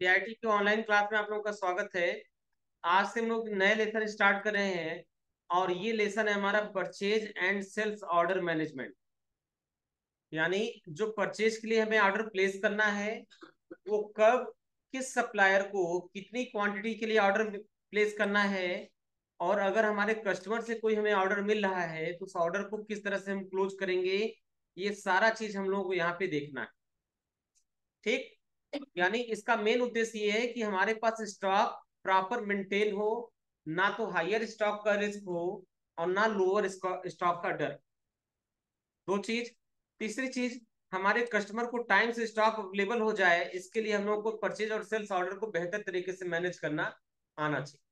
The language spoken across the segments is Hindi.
टीआईटी के ऑनलाइन क्लास में आप लोगों का स्वागत है। आज से हम लोग नए लेसन स्टार्ट कर रहे हैं और ये लेसन है हमारा purchase and sales order management यानी जो परचेज के लिए हमें ऑर्डर प्लेस करना है, वो कब, किस सप्लायर को, कितनी क्वांटिटी के लिए ऑर्डर प्लेस करना है और अगर हमारे कस्टमर से कोई हमें ऑर्डर मिल रहा है तो उस ऑर्डर को किस तरह से हम क्लोज करेंगे, ये सारा चीज़ हम लोगों को यहाँ पे देखना है। ठीक? यानी इसका मेन उद्देश्य ये है कि हमारे पास स्टॉक प्रॉपर मेंटेन हो, ना तो हायर स्टॉक का रिस्क हो और ना लोअर स्टॉक का डर। दो चीज़। तीसरी चीज़, हमारे कस्टमर को टाइम से स्टॉक अवेलेबल हो जाए, इसके लिए हम लोग को परचेज और सेल्स ऑर्डर को बेहतर तरीके से मैनेज करना आना चाहिए।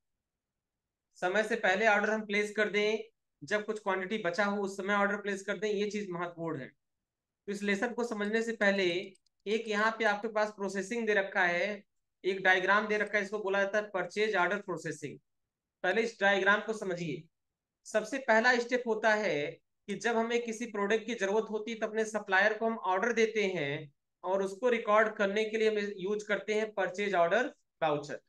समय से पहले ऑर्डर हम प्लेस कर दें। जब कुछ क्वांटिटी बचा हो, उस समय ऑर्डर प्लेस कर दें। ये चीज़ महत्वपूर्ण है। तो इस लेसन को समझने से पहले एक यहाँ पे आपके पास प्रोसेसिंग दे रखा है, एक डायग्राम दे रखा है, इसको बोला जाता है परचेज ऑर्डर प्रोसेसिंग पहले इस डायग्राम को समझिए। सबसे पहला स्टेप होता है कि जब हमें किसी प्रोडक्ट की ज़रूरत होती है तो अपने सप्लायर को हम ऑर्डर देते हैं और उसको रिकॉर्ड करने के लिए हम यूज़ करते हैं परचेज ऑर्डर वाउचर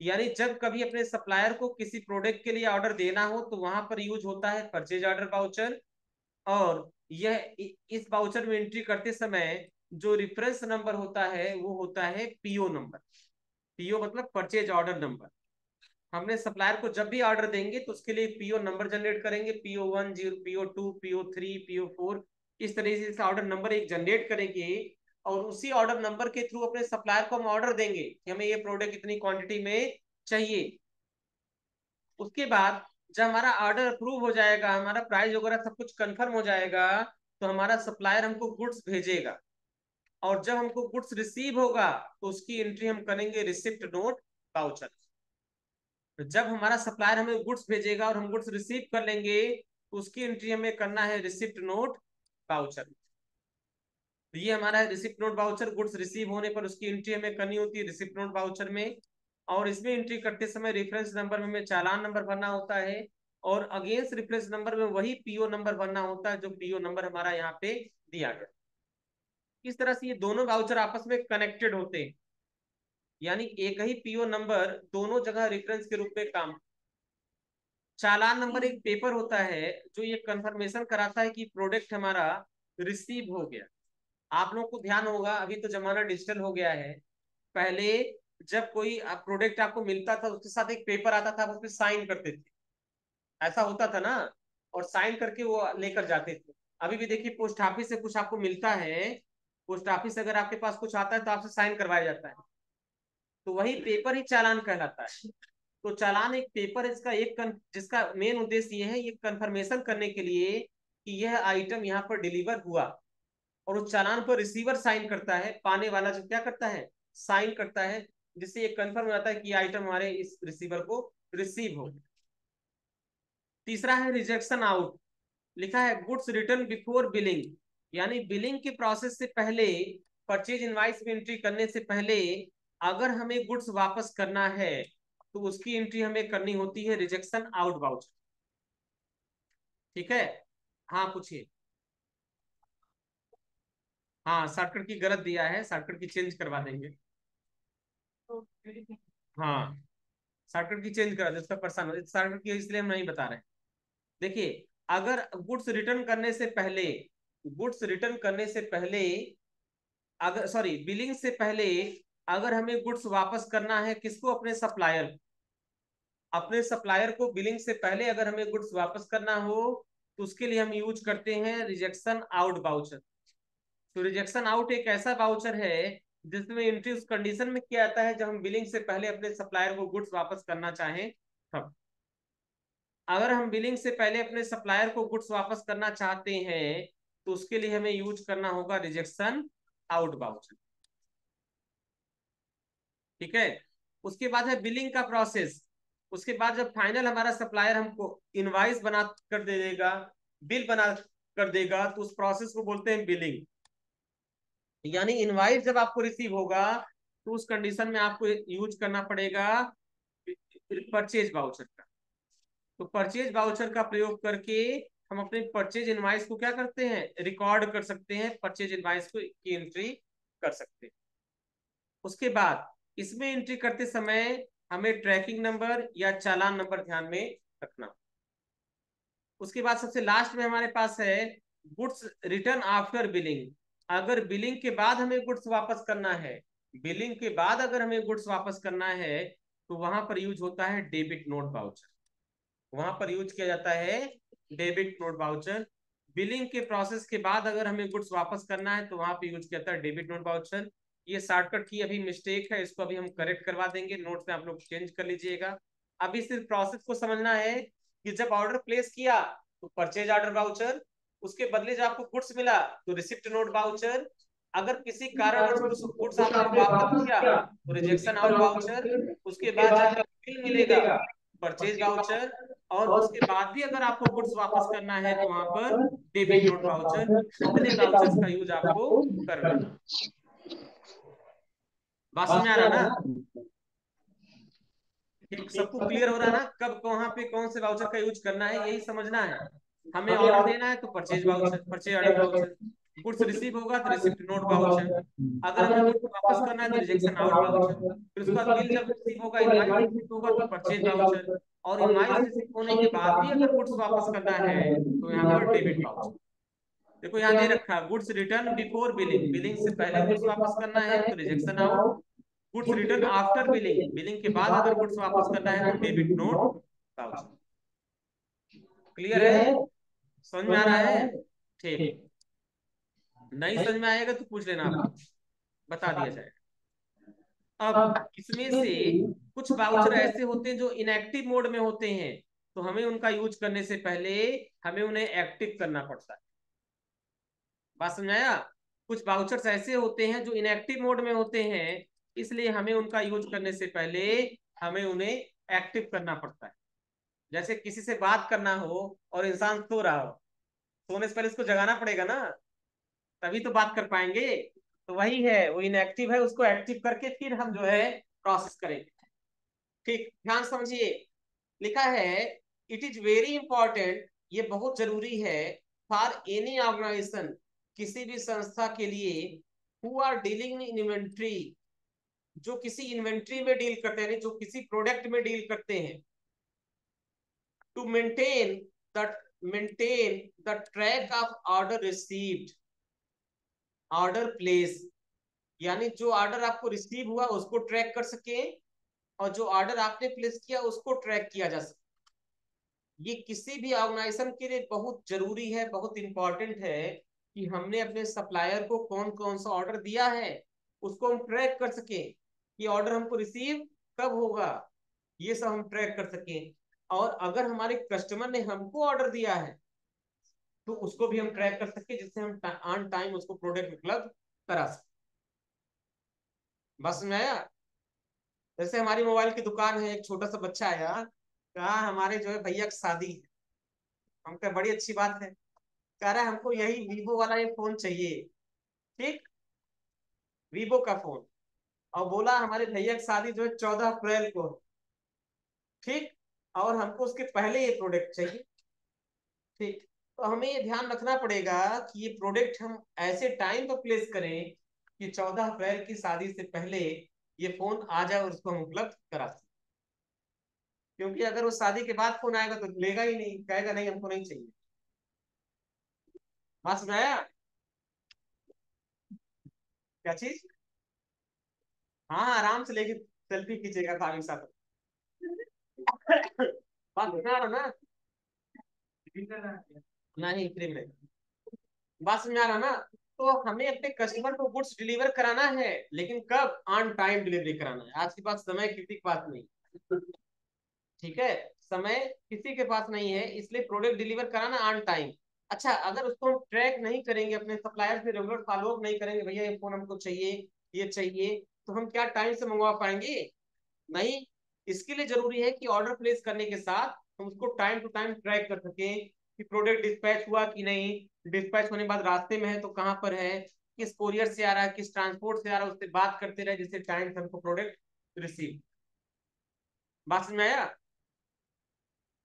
यानी जब कभी अपने सप्लायर को किसी प्रोडक्ट के लिए ऑर्डर देना हो तो वहाँ पर यूज़ होता है परचेज ऑर्डर वाउचर और यह इस वाउचर में एंट्री करते समय जो रिफरेंस नंबर होता है, वो होता है पीओ नंबर पीओ मतलब परचेज ऑर्डर नंबर हमने सप्लायर को जब भी ऑर्डर देंगे तो उसके लिए पीओ नंबर जनरेट करेंगे. PO one zero PO two PO three PO four इस तरीके से ऑर्डर नंबर एक जनरेट करेंगे और उसी ऑर्डर नंबर के थ्रू अपने सप्लायर को हम ऑर्डर देंगे कि हमें ये प्रोडक्ट इतनी क्वांटिटी में चाहिए. उसके बाद जब हमारा ऑर्डर अप्रूव हो जाएगा, हमारा प्राइस वगैरह सब कुछ कंफर्म हो जाएगा तो हमारा सप्लायर हमको गुड्स भेजेगा. और जब हमको गुड्स रिसीव होगा तो उसकी एंट्री हम करेंगे रिसिप्ट नोट वाउचर तो जब हमारा सप्लायर हमें गुड्स भेजेगा और हम गुड्स रिसीव कर लेंगे तो उसकी एंट्री हमें करना है रिसिप्ट नोट वाउचर तो ये हमारा है receipt note voucher goods receive होने पर उसकी एंट्री हमें करनी होती है रिसिप्ट नोट वाउचर में. और इसमें एंट्री करते समय रेफरेंस नंबर में चालान नंबर भरना होता है और अगेंस्ट रेफरेंस नंबर में वही पीओ नंबर भरना होता है जो पीओ नंबर हमारा यहाँ पे दिया गया। इस तरह से ये दोनों वाउचर आपस में कनेक्टेड होते हैं? यानी एक ही पीओ नंबर दोनों जगह रेफरेंस के रूप में काम। चालान नंबर एक पेपर होता है, जो ये कंफर्मेशन कराता है कि प्रोडक्ट हमारा रिसीव हो गया। आप लोगों को ध्यान होगा, अभी तो जमाना डिजिटल हो गया है। पहले जब कोई प्रोडक्ट आपको मिलता था, उसके साथ एक पेपर आता था, आप उस पर साइन करते थे। ऐसा होता था ना? और साइन करके वो लेकर जाते थे। अभी भी देखिए पोस्ट ऑफ़िस से कुछ आपको मिलता है पोस्ट ऑफ़िस अगर आपके पास कुछ आता है तो आपसे साइन करवाया जाता है। तो वही पेपर ही चालान कहलाता है। तो चालान एक पेपर इसका एक कन, जिसका मेन उद्देश्य ये है ये कंफर्मेशन करने के लिए कि यह आइटम यहाँ पर डिलीवर हुआ और उस चालान पर रिसीवर साइन करता है पाने वाला जो क्या करता है? साइन करता है जिससे ये कंफर्म हो जाता है कि आइटम हमारे इस रिसीवर को रिसीव हो। तीसरा है रिजेक्शन आउट लिखा है गुड्स रिटर्न बिफोर बिलिंग यानी बिलिंग के प्रोसेस से पहले परचेज इनवाइस में एंट्री करने से पहले, अगर हमें गुड्स वापस करना है तो उसकी एंट्री हमें करनी होती है रिजेक्शन आउट वाउचर ठीक है? हाँ पूछिए। हाँ शॉर्टकट की गलत दिया है शॉर्टकट की चेंज करवा देंगे। हाँ शॉर्टकट की चेंज करा दे, उसका परेशान शॉर्टकट की इसलिए हम नहीं बता रहे। देखिए, अगर गुड्स रिटर्न करने से पहले गुड्स रिटर्न करने से पहले, अगर सॉरी बिलिंग से पहले अगर हमें गुड्स वापस करना है, किसको? अपने सप्लायर अपने सप्लायर को बिलिंग से पहले अगर हमें गुड्स वापस करना हो तो उसके लिए हम यूज़ करते हैं रिजेक्शन आउट बाउचर तो रिजेक्शन आउट एक ऐसा बाउचर है, जिसमें एंट्री उस कंडीशन में किया जाता है, जब हम बिलिंग से पहले अपने सप्लायर को गुड्स वापस करना चाहें, तब। अगर हम बिलिंग से पहले अपने सप्लायर को गुड्स वापस करना चाहते हैं तो उसके लिए हमें यूज़ करना होगा रिजेक्शन आउट बाउचर ठीक है? उसके बाद है बिलिंग का प्रोसेस उसके बाद जब फाइनल हमारा सप्लायर हमको इनवाइस बना कर दे देगा बिल बना कर देगा तो उस प्रोसेस को बोलते हैं बिलिंग यानी इनवाइस जब आपको रिसीव होगा तो उस कंडीशन में आपको यूज़ करना पड़ेगा परचेज बाउचर का। तो परचेज वाउचर का प्रयोग करके हम अपने परचेज इनवाइस को क्या करते हैं? रिकॉर्ड कर सकते हैं परचेज इनवाइस को की एंट्री कर सकते हैं। उसके बाद इसमें एंट्री करते समय हमें ट्रैकिंग नंबर या चालान नंबर ध्यान में रखना। उसके बाद सबसे लास्ट में हमारे पास है गुड्स रिटर्न आफ्टर बिलिंग अगर बिलिंग के बाद हमें गुड्स वापस करना है बिलिंग के बाद अगर हमें गुड्स वापस करना है तो वहाँ पर यूज़ होता है डेबिट नोट बाउचर वहाँ पर यूज़ किया जाता है डेबिट नोट वाउचर। बिलिंग के प्रोसेस के बाद अगर हमें गुड्स वापस करना है तो वहाँ पे यूज़ किया है डेबिट नोट वाउचर। ये शॉर्टकट की अभी मिस्टेक है इसको अभी हम करेक्ट करवा देंगे। नोट्स में आप लोग चेंज कर लीजिएगा। अभी सिर्फ़ प्रोसेस को समझना है कि जब ऑर्डर प्लेस किया तो परचेज ऑर्डर वाउचर उसके बदले जो आपको गुड्स मिला तो रिसिप्ट नोट वाउचर। अगर किसी कारण गुड्स आपने वापस किया तो रिजेक्शन आउट वाउचर उसके बाद जब बिल मिलेगा परचेज वाउचर और उसके बाद भी अगर आपको गुड्स वापस करना है तो वहाँ पर डेबिट नोट वाउचर कितने वाउचर्स का यूज़ आपको करना। बात समझ आ रहा ना? सबको क्लियर हो रहा है ना? कब कहाँ पे कौन से वाउचर का यूज़ करना है यही समझना है। हमें ऑर्डर देना है तो purchase voucher purchase order voucher goods receive होगा तो रिसिप्ट नोट वाउचर अगर हमें गुड्स वापस करना है तो रिजेक्शन आउट वाउचर फिर उसके बिल जब रिसीव होगा इनवाइस रिसीव होगा तो परचेज वाउचर और होने के बाद भी अगर गुड्स वापस करना है तो यहाँ पर डेबिट वाउचर देखो यहाँ दे रखा goods return before billing billing से पहले गुड्स वापस करना है तो rejection out goods return after billing billing के बाद अगर गुड्स वापस करना है तो डेबिट नोट वाउचर क्लियर है? समझ में आ रहा है? ठीक। नहीं समझ में आएगा तो पूछ लेना आप। बता दिया जाएगा। अब इसमें से कुछ वाउचर ऐसे होते हैं जो इनएक्टिव मोड में होते हैं तो हमें उनका यूज़ करने से पहले हमें उन्हें एक्टिव करना पड़ता है। बात समझाया कुछ वाउचर्स ऐसे होते हैं जो इनएक्टिव मोड में होते हैं इसलिए हमें उनका यूज़ करने से पहले हमें उन्हें एक्टिव करना पड़ता है। जैसे किसी से बात करना हो और इंसान सो रहा हो सोने से पहले इसको जगाना पड़ेगा ना? तभी तो बात कर पाएँगे। तो वही है, वो इनएक्टिव है, उसको एक्टिव करके फिर हम जो है प्रोसेस करेंगे। ठीक, ध्यान समझिए, लिखा है इट इज़ वेरी इंपॉर्टेंट ये बहुत ज़रूरी है फॉर एनी ऑर्गेनाइजेशन किसी भी संस्था के लिए who are dealing in inventory जो किसी इन्वेंट्री में डील करते हैं जो किसी प्रोडक्ट में डील करते हैं to maintain the maintain the track of order received order place यानी जो ऑर्डर आपको रिसीव हुआ उसको ट्रैक कर सके और जो ऑर्डर आपने प्लेस किया उसको ट्रैक किया जा सके। ये किसी भी ऑर्गेनाइजेशन के लिए बहुत ज़रूरी है, बहुत इंपॉर्टेंट है कि हमने अपने सप्लायर को कौन कौन सा ऑर्डर दिया है, उसको हम ट्रैक कर सके कि ऑर्डर हमको रिसीव कब होगा। ये सब हम ट्रैक कर सके। और अगर हमारे कस्टमर ने हमको ऑर्डर दिया है तो उसको भी हम ट्रैक कर सके जिससे हम ऑन टाइम उसको प्रोडक्ट उपलब्ध करा सके। बस में आया जैसे हमारी मोबाइल की दुकान है, एक छोटा सा बच्चा आया कहा हमारे जो है भैया की शादी है। हम कहा, बड़ी अच्छी बात है। कह रहा है, हमको यही वीवो वाला ये फ़ोन चाहिए। ठीक? वीवो का फ़ोन और बोला, हमारे भैया की शादी जो है चौदह अप्रैल को ठीक? और हमको उसके पहले ये प्रोडक्ट चाहिए। ठीक? तो हमें ये ध्यान रखना पड़ेगा कि ये प्रोडक्ट हम ऐसे टाइम पर प्लेस करें कि चौदह अप्रैल की शादी से पहले ये फ़ोन आ जाए और उसको हम उपलब्ध करा सकें। क्योंकि अगर वो शादी के बाद फ़ोन आएगा तो लेगा ही नहीं, कहेगा नहीं, हमको नहीं चाहिए। बात सुनाया क्या चीज़? हाँ आराम से लेके सेल्फी खींचेगा बात सुना रहा ना? नहीं फ्री में। बात समझ आ रहा ना? तो हमें अपने कस्टमर को गुड्स डिलीवर कराना है, लेकिन कब? ऑन टाइम डिलीवरी कराना है। आज के पास समय किसी के पास नहीं ठीक है? समय किसी के पास नहीं है, इसलिए प्रोडक्ट डिलीवर कराना ऑन टाइम अच्छा अगर उसको हम ट्रैक नहीं करेंगे, अपने सप्लायर से रेगुलर फॉलोअप नहीं करेंगे, भैया, ये फ़ोन हमको चाहिए, ये चाहिए तो हम क्या टाइम से मंगवा पाएँगे? नहीं। इसके लिए ज़रूरी है कि ऑर्डर प्लेस करने के साथ हम उसको टाइम टू टाइम ट्रैक कर सके। कि प्रोडक्ट डिस्पैच हुआ कि नहीं? डिस्पैच होने बाद रास्ते में है तो कहाँ पर है? किस कोरियर से आ रहा है? किस ट्रांसपोर्ट से आ रहा है? उससे बात करते रहे जिससे टाइम से हमको प्रोडक्ट रिसीव बात समझ में आया?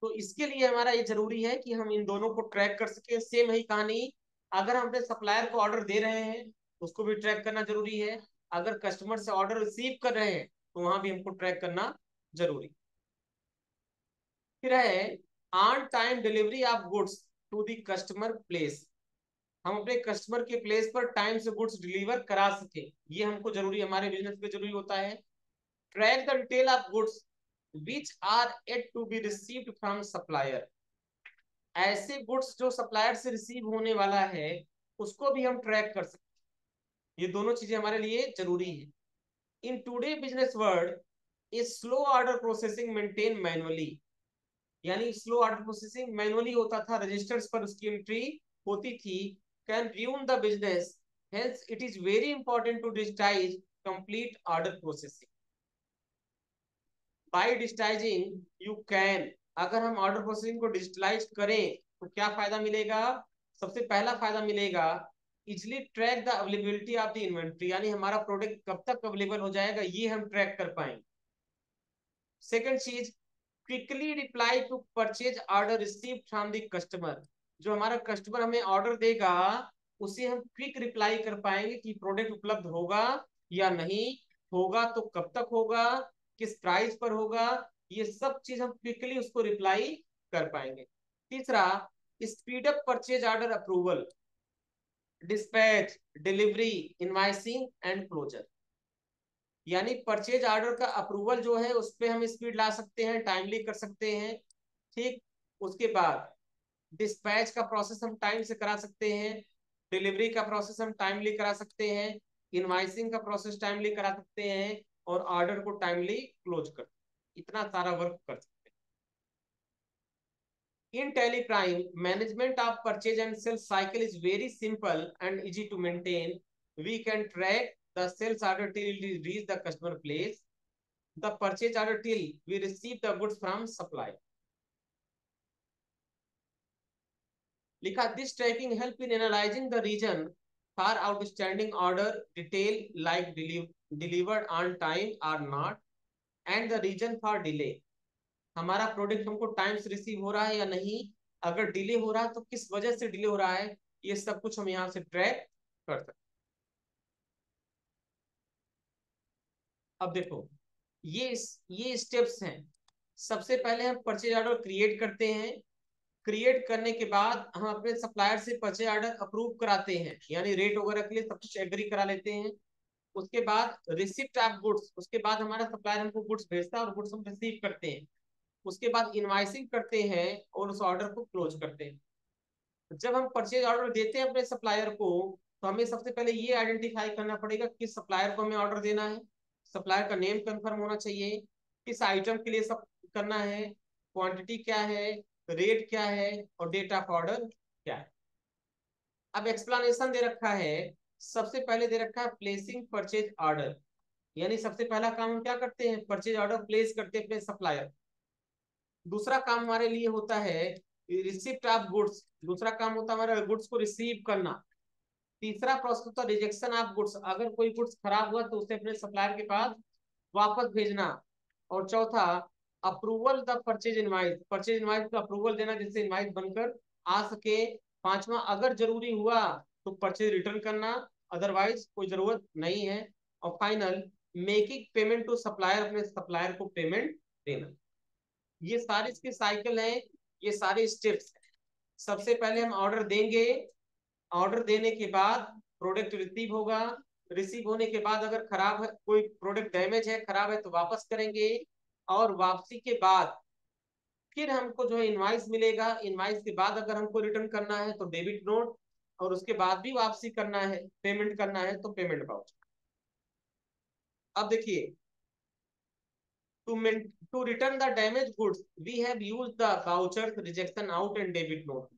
तो इसके लिए हमारा ये ज़रूरी है कि हम इन दोनों को ट्रैक कर सके। सेम ही कहानी, अगर हम अपने सप्लायर को ऑर्डर दे रहे हैं, उसको भी ट्रैक करना ज़रूरी है। अगर कस्टमर से ऑर्डर रिसीव कर रहे हैं तो वहाँ भी हमको ट्रैक करना ज़रूरी। फिर है on time delivery of goods to the customer place हम अपने कस्टमर के प्लेस पर टाइम से गुड्स डिलीवर करा सके। ये हमको ज़रूरी, हमारे बिज़नेस में ज़रूरी होता है। Track the detail of goods which are yet to be received from supplier ऐसे गुड्स जो सप्लायर से रिसीव होने वाला है, उसको भी हम ट्रैक कर सकते ये दोनों चीज़ें हमारे लिए ज़रूरी है। In today business world a slow order processing maintain manually यानी स्लो ऑर्डर प्रोसेसिंग मैनुअली होता था रजिस्टर्स पर उसकी एंट्री होती थी। Can ruin the business hence it is very important to digitize complete order processing by digitizing you can अगर हम ऑर्डर प्रोसेसिंग को डिजिटलाइज करें तो क्या फ़ायदा मिलेगा? सबसे पहला फ़ायदा मिलेगा easily track the availability of the inventory यानी हमारा प्रोडक्ट कब तक अवेलेबल हो जाएगा, ये हम ट्रैक कर पाएँगे। Second cheese quickly reply to purchase order receive from the customer जो हमारा कस्टमर हमें ऑर्डर देगा, उसे हम क्विक रिप्लाई कर पाएँगे कि प्रोडक्ट उपलब्ध होगा या नहीं। होगा तो कब तक होगा, किस प्राइस पर होगा, ये सब चीज़ हम क्विकली उसको रिप्लाई कर पाएँगे। तीसरा speed up purchase order approval dispatch delivery invoicing and closure यानी परचेज ऑर्डर का अप्रूवल जो है, उस पर हम स्पीड ला सकते हैं टाइमली कर सकते हैं, ठीक? उसके बाद डिस्पैच का प्रोसेस हम टाइम से करा सकते हैं डिलीवरी का प्रोसेस हम टाइमली करा सकते हैं इनवाइसिंग का प्रोसेस टाइमली करा सकते हैं और ऑर्डर को टाइमली क्लोज कर, इतना सारा वर्क कर सकते हैं। In TallyPrime management of purchase and sale cycle is very simple and easy to maintain we can track the sales order till it reach the customer place, the purchase order till we receive the goods from supplier. लिखा this tracking help in analyzing the region for outstanding order detail like deliver, delivered on time or not and the reason for delay हमारा प्रोडक्ट हमको टाइम से रिसीव हो रहा है या नहीं अगर डिले हो रहा है तो किस वजह से डिले हो रहा है ये सब कुछ हम यहाँ से ट्रैक कर सकते अब देखो, ये ये स्टेप्स हैं। सबसे पहले हम परचेज ऑर्डर क्रिएट करते हैं। क्रिएट करने के बाद हम अपने सप्लायर से परचेज ऑर्डर अप्रूव कराते हैं। यानी रेट वगैरह के लिए सब कुछ एग्री करा लेते हैं। उसके बाद रिसिप्ट ऑफ़ गुड्स उसके बाद हमारा सप्लायर हमको गुड्स भेजता है और गुड्स हम रिसीव करते हैं। उसके बाद इनवाइसिंग करते हैं और उस ऑर्डर को क्लोज करते हैं। जब हम परचेज ऑर्डर देते हैं अपने सप्लायर को तो हमें सबसे पहले ये आइडेंटिफाई करना पड़ेगा किस सप्लायर को हमें ऑर्डर देना है। सप्लायर का नेम कंफर्म होना चाहिए, किस आइटम के लिए सब करना है, क्वांटिटी क्या है, रेट क्या है और डेट ऑफ़ ऑर्डर क्या है। अब एक्सप्लेनेशन दे रखा है, सबसे पहले दे रखा है प्लेसिंग परचेज ऑर्डर यानी सबसे पहला काम हम क्या करते हैं? परचेज ऑर्डर प्लेस करते हैं अपने सप्लायर दूसरा काम हमारे लिए होता है रिसिप्ट ऑफ़ गुड्स दूसरा काम होता है हमारे गुड्स को रिसीव करना। तीसरा प्रोसेस होता है रिजेक्शन ऑफ़ गुड्स अगर कोई गुड्स खराब हुआ तो उसे अपने सप्लायर के पास वापस भेजना। और चौथा approval the purchase invoice purchase invoice का अप्रूवल देना जिससे इनवाइस बनकर आ सके। पांचवा, अगर ज़रूरी हुआ तो परचेज रिटर्न करना। अदरवाइज़ कोई ज़रूरत नहीं है। और final making payment to supplier अपने सप्लायर को पेमेंट देना। ये सारी इसके साइकिल है। ये सारे स्टेप्स सबसे पहले हम ऑर्डर देंगे। ऑर्डर देने के बाद प्रोडक्ट रिसीव होगा। रिसीव होने के बाद अगर खराब है, कोई प्रोडक्ट डैमेज है, खराब है तो वापस करेंगे। और वापसी के बाद फिर हमको जो है इनवाइस मिलेगा। इनवाइस के बाद अगर हमको रिटर्न करना है तो डेबिट नोट और उसके बाद भी वापसी करना है पेमेंट करना है तो पेमेंट वाउचर अब देखिए to to return the damage goods we have used the vouchers rejection out and debit note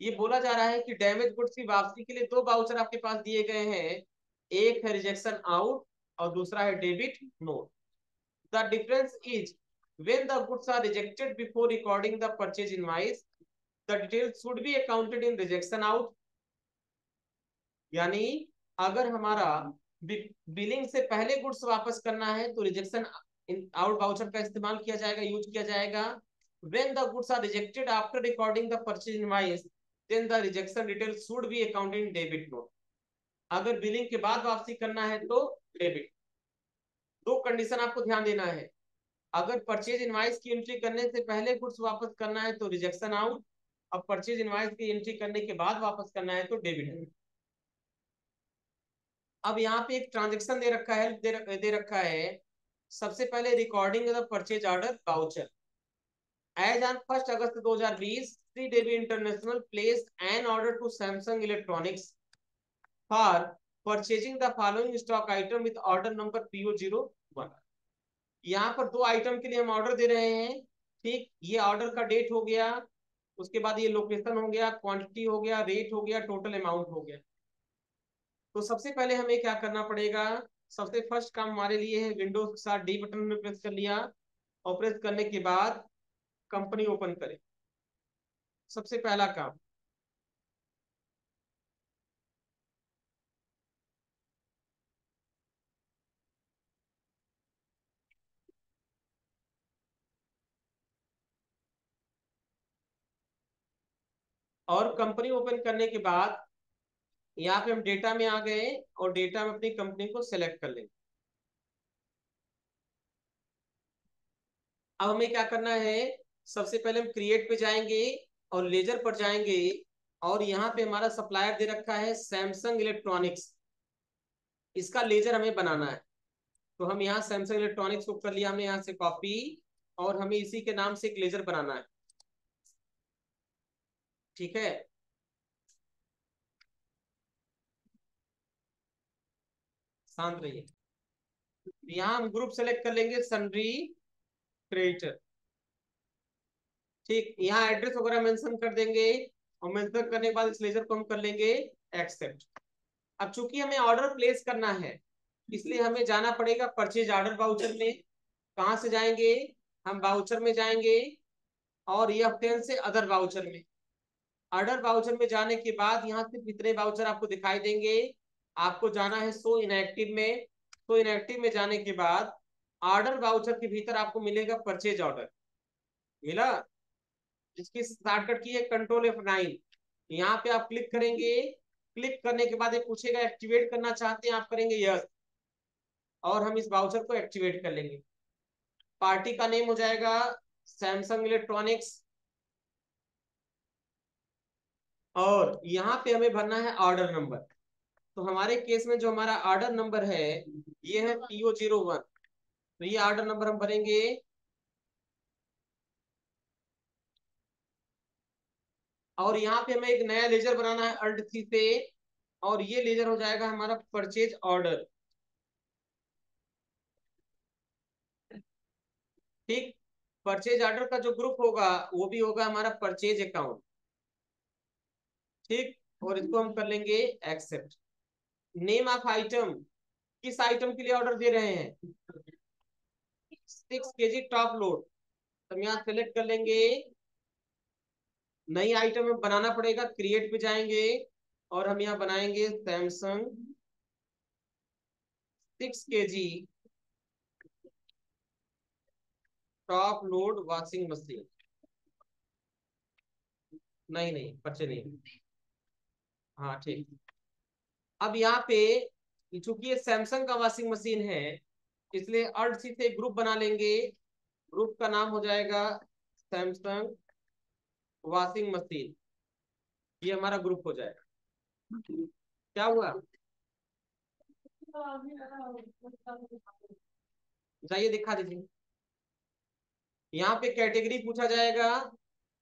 ये बोला जा रहा है कि डैमेज गुड्स की वापसी के लिए दो बाउचर आपके पास दिए गए हैं। एक है रिजेक्शन आउट और दूसरा है debit note the difference is when the goods are rejected before recording the purchase in the detail should be accounted in rejection out यानी अगर हमारा बिलिंग से पहले गुड्स वापस करना है तो रिजेक्शन आउट बाउचर का इस्तेमाल किया जाएगा यूज़ किया जाएगा। When the goods are rejected after recording the purchase invoice, then the rejection details should be accounted in debit note. अगर बिलिंग के बाद वापसी करना है तो डेबिट दो कंडीशन आपको ध्यान देना है। अगर परचेज इनवाइस की एंट्री करने से पहले गुड्स वापस करना है तो रिजेक्शन आउट अब परचेज इनवाइस की एंट्री करने के बाद वापस करना है तो डेबिट अब यहाँ पे एक ट्रांजेक्शन दे रखा है दे, रखा है। सबसे पहले recording the purchase order voucher as on first August 2020 Shri Devi International place an order to Samsung Electronics for purchasing the following stock item with order number PO zero यहाँ पर दो आइटम के लिए हम ऑर्डर दे रहे हैं। ठीक, ये ऑर्डर का डेट हो गया। उसके बाद ये लोकेशन हो गया क्वांटिटी हो गया रेट हो गया टोटल अमाउंट हो गया। तो सबसे पहले हमें क्या करना पड़ेगा? सबसे फ़र्स्ट काम हमारे लिए है विंडोज़ के साथ डी बटन में प्रेस कर लिया। और प्रेस करने के बाद कंपनी ओपन करें। सबसे पहला काम। और कंपनी ओपन करने के बाद यहाँ पे हम डेटा में आ गए और डेटा में अपनी कंपनी को सिलेक्ट कर लेंगे। अब हमें क्या करना है? सबसे पहले हम क्रिएट पे जाएँगे और लेजर पर जाएँगे और यहाँ पे हमारा सप्लायर दे रखा है सैमसंग इलेक्ट्रॉनिक्स इसका लेजर हमें बनाना है। तो हम यहाँ सैमसंग इलेक्ट्रॉनिक्स को कर लिया, हमने यहाँ से कॉपी और हमें इसी के नाम से एक लेजर बनाना है। ठीक है? शांत रहिए। यहाँ हम ग्रुप सेलेक्ट कर लेंगे सन्ड्री क्रिएटर ठीक, यहाँ एड्रेस वगैरह मेंशन कर देंगे और मेंशन करने के बाद इस लेजर को हम कर लेंगे एक्सेप्ट अब चूँकि हमें ऑर्डर प्लेस करना है, इसलिए हमें जाना पड़ेगा परचेज ऑर्डर बाउचर में। कहा से जाएँगे? हम बाउचर में जाएँगे और ये ऑप्शन से अदर बाउचर में। ऑर्डर बाउचर में जाने के बाद यहाँ सिर्फ़ इतने बाउचर आपको दिखाई देंगे। आपको जाना है सो इनएक्टिव में। सो इनएक्टिव में जाने के बाद ऑर्डर बाउचर के भीतर आपको मिलेगा परचेज ऑर्डर मिला? इसकी शॉर्टकट की है कंट्रोल एफ़ नाइन यहाँ पे आप क्लिक करेंगे क्लिक करने के बाद पूछेगा एक्टिवेट करना चाहते हैं, आप करेंगे यस और हम इस बाउचर को एक्टिवेट कर लेंगे। पार्टी का नेम हो जाएगा सैमसंग इलेक्ट्रॉनिक्स और यहाँ पे हमें भरना है ऑर्डर नंबर तो हमारे केस में जो हमारा ऑर्डर नंबर है, ये है पीओ ज़ीरो वन तो ये ऑर्डर नंबर हम भरेंगे। और यहाँ पे हमें एक नया लेजर बनाना है अल्ट सी से और ये लेजर हो जाएगा हमारा परचेज ऑर्डर ठीक? परचेज ऑर्डर का जो ग्रुप होगा, वो भी होगा हमारा परचेज अकाउंट ठीक? और इसको हम कर लेंगे एक्सेप्ट नेम ऑफ़ आइटम किस आइटम के लिए ऑर्डर दे रहे हैं? Six K G top load हम यहाँ सेलेक्ट कर लेंगे। नई आइटम में बनाना पड़ेगा क्रिएट पे जाएँगे और हम यहाँ बनाएँगे Samsung six K G top load washing machine नहीं नहीं बच्चे नहीं। हाँ ठीक। अब यहाँ पे चूँकि ये सैमसंग का वॉशिंग मशीन है, इसलिए अर्थ सी से ग्रुप बना लेंगे। ग्रुप का नाम हो जाएगा सैमसंग वॉशिंग मशीन, ये हमारा ग्रुप हो जाएगा। क्या हुआ? जाइए दिखा दीजिए। यहाँ पे कैटेगरी पूछा जाएगा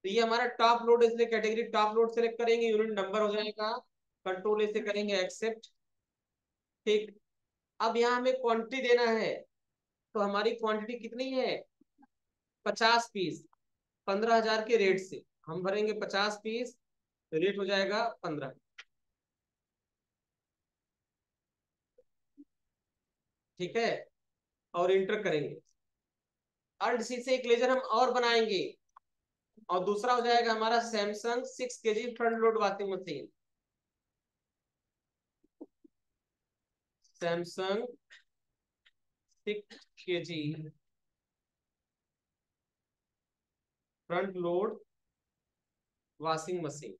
तो ये हमारा टॉप लोड, इसलिए कैटेगरी टॉप लोड सेलेक्ट करेंगे, यूनिट नंबर हो जाएगा, कंट्रोल ए से करेंगे, एक्सेप्ट। ठीक, अब यहाँ हमें क्वांटिटी देना है तो हमारी क्वांटिटी कितनी है? पचास पीस, पंद्रह हज़ार के रेट से। हम भरेंगे पचास पीस तो रेट हो जाएगा पंद्रह। ठीक है? और इंटर करेंगे। अल्ट सी से एक लेजर हम और बनाएँगे। और दूसरा हो जाएगा हमारा Samsung six K G front load washing machine Samsung six K G front load washing machine.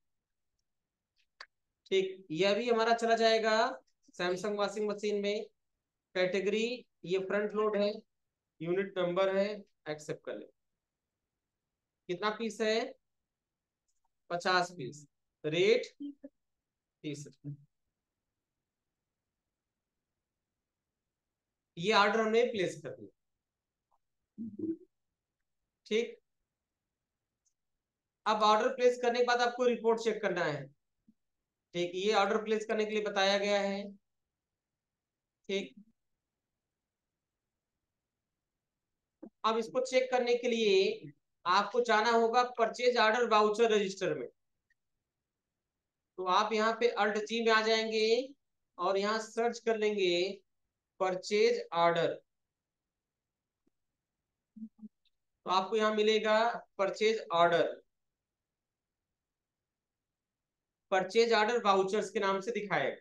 ठीक यह भी हमारा चला जाएगा सैमसंग वॉशिंग मशीन में। कैटेगरी, ये फ्रंट लोड है, यूनिट नंबर है, एक्सेप्ट कर ले। कितना पीस है? पचास पीस। रेट? तीस। ये ऑर्डर हमने प्लेस कर दिया। ठीक अब ऑर्डर प्लेस करने के बाद आपको रिपोर्ट चेक करना है। ठीक, ये ऑर्डर प्लेस करने के लिए बताया गया है। ठीक। अब इसको चेक करने के लिए आपको जाना होगा परचेज ऑर्डर वाउचर रजिस्टर में। तो आप यहाँ पे अल्ट जी में आ जाएँगे और यहाँ सर्च कर लेंगे परचेज ऑर्डर तो आपको यहाँ मिलेगा purchase order purchase order vouchers के नाम से दिखाएगा।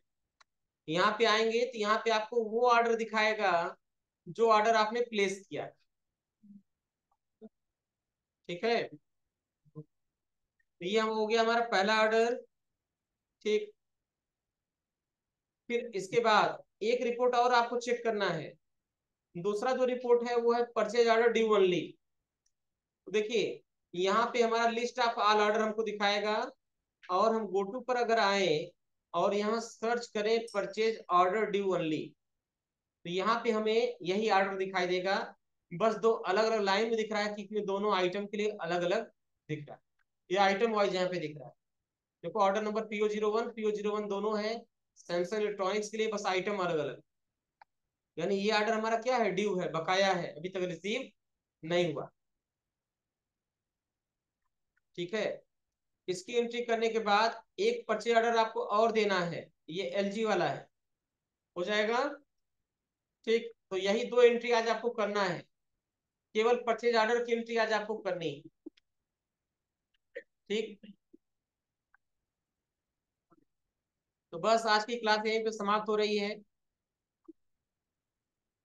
यहाँ पे आएँगे तो यहाँ पे आपको वो ऑर्डर दिखाएगा जो ऑर्डर आपने प्लेस किया। ठीक है? तो ये हम हो गया हमारा पहला ऑर्डर ठीक। फिर इसके बाद एक रिपोर्ट और आपको चेक करना है। दूसरा जो रिपोर्ट है वो है परचेज ऑर्डर ड्यू ओनली देखिए, यहाँ पे हमारा लिस्ट ऑफ़ ऑल ऑर्डर हमको दिखाएगा। और हम गोटू पर अगर आए और यहाँ सर्च करें परचेज ऑर्डर ड्यू ओनली तो यहाँ पे हमें यही ऑर्डर दिखाई देगा। बस दो अलग अलग लाइन में दिख रहा है कि इसमें दोनों आइटम के लिए अलग अलग दिख रहा है। ये आइटम वाइज यहाँ पे दिख रहा है। देखो order number PO zero one PO zero one दोनों है। सैमसंग इलेक्ट्रॉनिक्स के लिए बस आइटम अलग अलग यानी ये ऑर्डर हमारा क्या है? ड्यू है, बकाया है। अभी तक रिसीव नहीं हुआ। ठीक है? इसकी एंट्री करने के बाद एक परचेज ऑर्डर आपको और देना है, ये एलजी वाला है। हो जाएगा? ठीक तो यही दो एंट्री आज आपको करना है। केवल परचेज ऑर्डर की एंट्री आज आपको करनी है। ठीक? तो बस आज की क्लास यहीं पे समाप्त हो रही है।